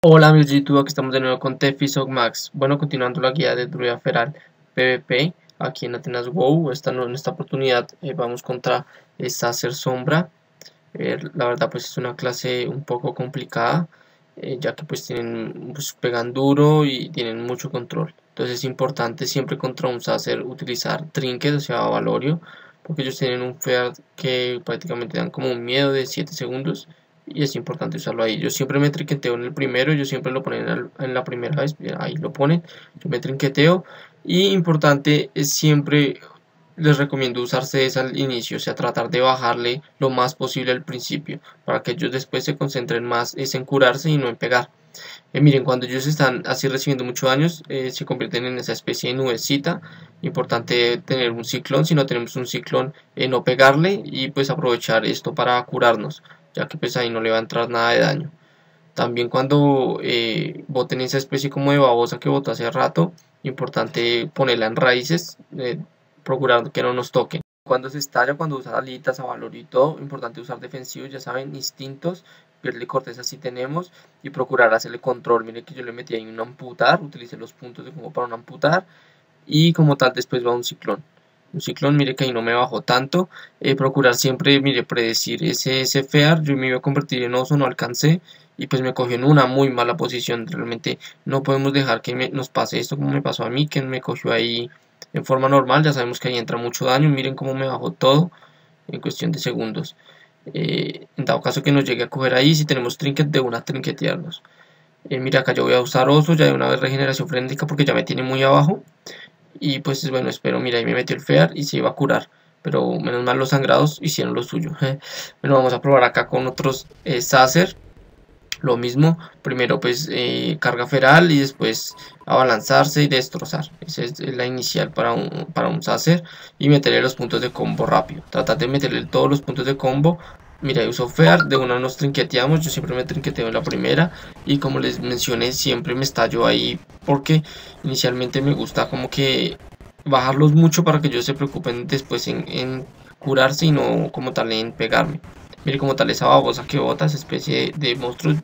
Hola amigos de YouTube, aquí estamos de nuevo con Tefisog Max. Bueno, continuando la guía de Druida Feral PvP aquí en Atenas WoW. Esta, en esta oportunidad eh, vamos contra Sacer Sombra. Eh, la verdad pues es una clase un poco complicada, eh, ya que pues tienen, pues, pegan duro y tienen mucho control. Entonces es importante siempre contra un Sacer utilizar Trinket, o sea Valorio, porque ellos tienen un Fear que prácticamente dan como un miedo de 7 segundos y es importante usarlo ahí. Yo siempre me trinqueteo en el primero, yo siempre lo ponen en la primera vez, ahí lo ponen, yo me trinqueteo y importante es siempre les recomiendo usarse ese al inicio, o sea, tratar de bajarle lo más posible al principio, para que ellos después se concentren más es en curarse y no en pegar. Eh, miren, cuando ellos están así recibiendo muchos daños, eh, se convierten en esa especie de nubecita. Importante tener un ciclón, si no tenemos un ciclón, eh, no pegarle y pues aprovechar esto para curarnos ya que pues ahí no le va a entrar nada de daño. También cuando eh, boten esa especie como de babosa que botó hace rato, importante ponerla en raíces, eh, procurando que no nos toquen. Cuando se estalla, cuando usa alitas a valor y todo, importante usar defensivos, ya saben, instintos, pierde corteza si tenemos y procurar hacerle control. Miren que yo le metí ahí un amputar, utilicé los puntos de como para un amputar y como tal después va un ciclón un ciclón, mire que ahí no me bajó tanto, eh, procurar siempre, mire, predecir ese, ese fear, yo me iba a convertir en oso, no alcancé, y pues me cogió en una muy mala posición, realmente no podemos dejar que nos pase esto como me pasó a mí, que me cogió ahí en forma normal, ya sabemos que ahí entra mucho daño, miren cómo me bajó todo en cuestión de segundos, eh, en dado caso que nos llegue a coger ahí, si tenemos trinket de una trinquetearnos, eh, mira acá yo voy a usar oso, ya de una vez regeneración frenética porque ya me tiene muy abajo, y pues bueno, espero, mira, ahí me metió el fear y se iba a curar. Pero menos mal los sangrados hicieron lo suyo. bueno, vamos a probar acá con otros eh, Sacer. Lo mismo, primero pues eh, carga feral y después abalanzarse y destrozar. Esa es la inicial para un, para un Sacer. Y meterle los puntos de combo rápido. Tratar de meterle todos los puntos de combo Mira, uso Fear, de una nos trinqueteamos, yo siempre me trinqueteo en la primera y como les mencioné siempre me estallo ahí porque inicialmente me gusta como que bajarlos mucho para que ellos se preocupen después en, curarse y no como tal en pegarme. Mire como tal esa babosa que bota, esa especie de, de monstruo,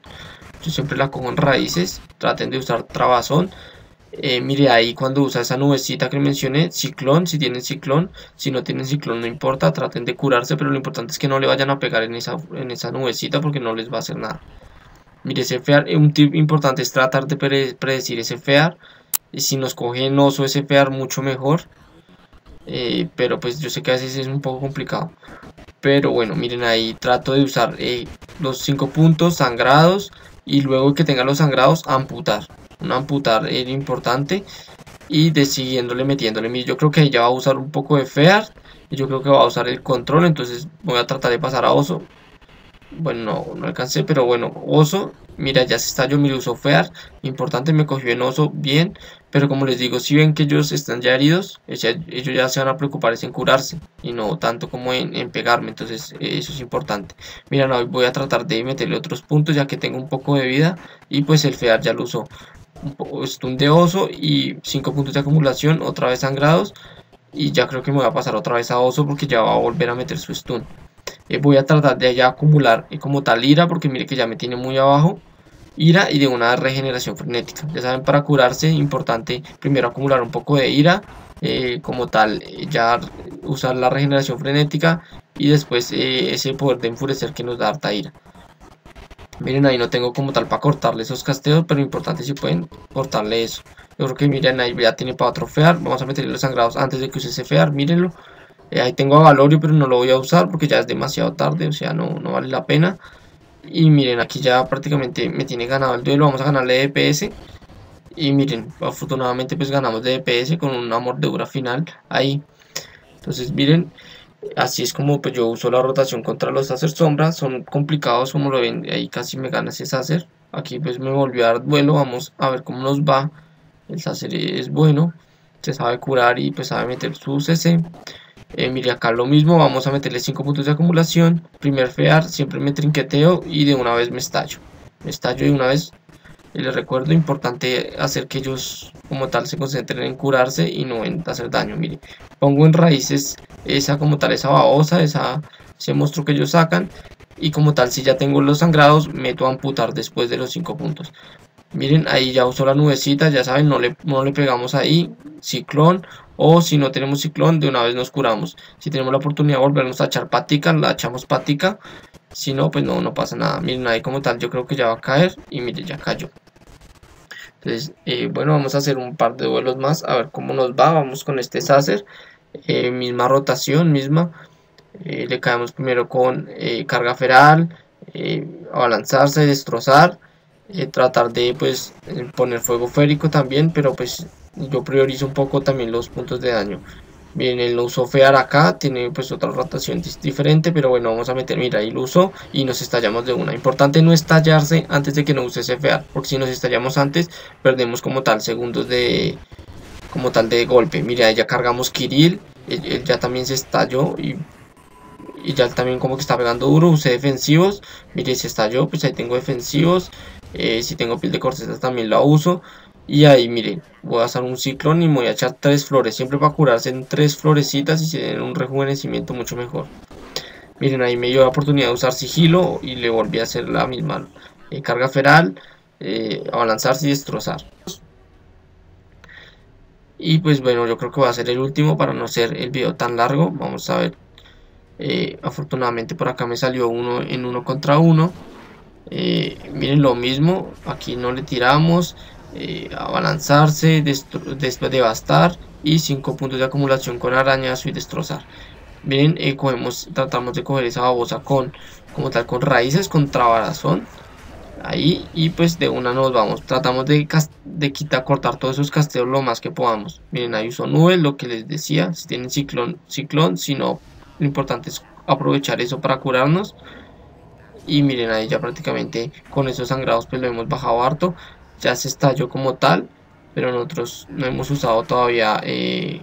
yo siempre la cojo en raíces, traten de usar trabazón eh, mire ahí cuando usa esa nubecita que mencioné, ciclón, si tienen ciclón, si no tienen ciclón no importa, traten de curarse, pero lo importante es que no le vayan a pegar en esa, en esa nubecita porque no les va a hacer nada. Mire, ese fear, un tip importante es tratar de predecir ese fear, y si nos coge en oso ese fear mucho mejor, eh, pero pues yo sé que a veces es un poco complicado. Pero bueno, miren ahí trato de usar eh, los 5 puntos sangrados y luego que tenga los sangrados amputar. Un amputar era importante. Y de siguiéndole metiéndole yo creo que ella va a usar un poco de fear y yo creo que va a usar el control. Entonces voy a tratar de pasar a oso bueno no, alcancé pero bueno oso mira ya se mi uso fear. Importante me cogió en oso bien. Pero como les digo si ven que ellos están ya heridos ellos ya se van a preocupar en curarse y no tanto como en, pegarme. Entonces eso es importante. Mira no voy a tratar de meterle otros puntos ya que tengo un poco de vida y pues el fear ya lo usó. Un stun de oso y 5 puntos de acumulación, otra vez sangrados. Y ya creo que me voy a pasar otra vez a oso porque ya va a volver a meter su stun. Eh, voy a tratar de allá acumular eh, como tal ira porque mire que ya me tiene muy abajo. Ira y de una regeneración frenética. Ya saben, para curarse, importante primero acumular un poco de ira. Eh, como tal, ya usar la regeneración frenética y después ese poder de enfurecer que nos da harta ira. Miren ahí no tengo como tal para cortarle esos casteos, pero importante si pueden cortarle eso. Yo creo que miren ahí ya tiene para trofear. Vamos a meterle los sangrados antes de que use ese fear, mírenlo. Eh, ahí tengo a Valorio, pero no lo voy a usar porque ya es demasiado tarde, o sea, no, no vale la pena. Y miren, aquí ya prácticamente me tiene ganado el duelo, vamos a ganarle DPS. Y miren, afortunadamente pues ganamos DPS con un amor de dura final ahí. Entonces miren, Así es como pues yo uso la rotación contra los hacer sombras, son complicados como lo ven, ahí casi me gana ese Sacer. Aquí pues me volvió a dar duelo, vamos a ver cómo nos va. El Sacer es bueno, se sabe curar y pues sabe meter su CC. Eh, mire acá lo mismo, vamos a meterle 5 puntos de acumulación. Primer fear, siempre me trinqueteo y de una vez me estallo. Me estallo de una vez les recuerdo, importante hacer que ellos como tal se concentren en curarse y no en hacer daño. Mire, pongo en raíces esa como tal, esa babosa, esa, ese monstruo que ellos sacan. y como tal si ya tengo los sangrados meto a amputar después de los 5 puntos miren ahí ya uso la nubecita ya saben no le, no le pegamos ahí ciclón o si no tenemos ciclón de una vez nos curamos. Si tenemos la oportunidad de volvernos a echar patica la echamos patica. Si no pues no no pasa nada. Miren ahí como tal yo creo que ya va a caer y miren ya cayó. Entonces eh, bueno vamos a hacer un par de vuelos más a ver cómo nos va. Vamos con este Sacer eh, misma rotación misma. Eh, le caemos primero con carga feral abalanzarse destrozar tratar de pues poner fuego férico también pero pues yo priorizo un poco también los puntos de daño. Bien el uso fear acá tiene pues otra rotación diferente pero bueno vamos a meter mira ahí lo uso y nos estallamos de una. Importante no estallarse antes de que no use ese fear porque si nos estallamos antes perdemos como tal segundos de como tal de golpe. Mira ya cargamos Kirill él, ya también se estalló y ya también como que está pegando duro, usé defensivos, mire si estalló, pues ahí tengo defensivos, eh, si tengo piel de corteza también la uso, y ahí miren, voy a hacer un ciclón y voy a echar tres flores, siempre para curarse en tres florecitas y tener un rejuvenecimiento mucho mejor. Miren, ahí me dio la oportunidad de usar sigilo y le volví a hacer la misma eh, carga feral, eh, abalanzarse y destrozar. Y pues bueno, yo creo que va a ser el último para no ser el video tan largo. Vamos a ver. Eh, afortunadamente por acá me salió uno en uno contra uno. miren lo mismo, aquí no le tiramos eh, abalanzarse, devastar y 5 puntos de acumulación con arañazo y destrozar. Miren, eh, cogemos, tratamos de coger esa babosa con, como tal, con raíces, con trabarazón. Ahí, y pues de una nos vamos. Tratamos de, quitar, cortar todos esos casteos lo más que podamos. Miren, ahí uso nubes, lo que les decía. Si tienen ciclón, ciclón. Si no, lo importante es aprovechar eso para curarnos. Y miren, ahí ya prácticamente con esos sangrados pues lo hemos bajado harto ya se estalló como tal, pero nosotros no hemos usado todavía eh,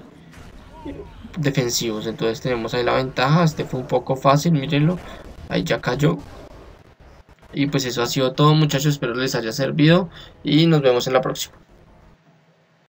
defensivos, entonces tenemos ahí la ventaja, este fue un poco fácil, mírenlo, ahí ya cayó. Y pues eso ha sido todo muchachos, espero les haya servido y nos vemos en la próxima.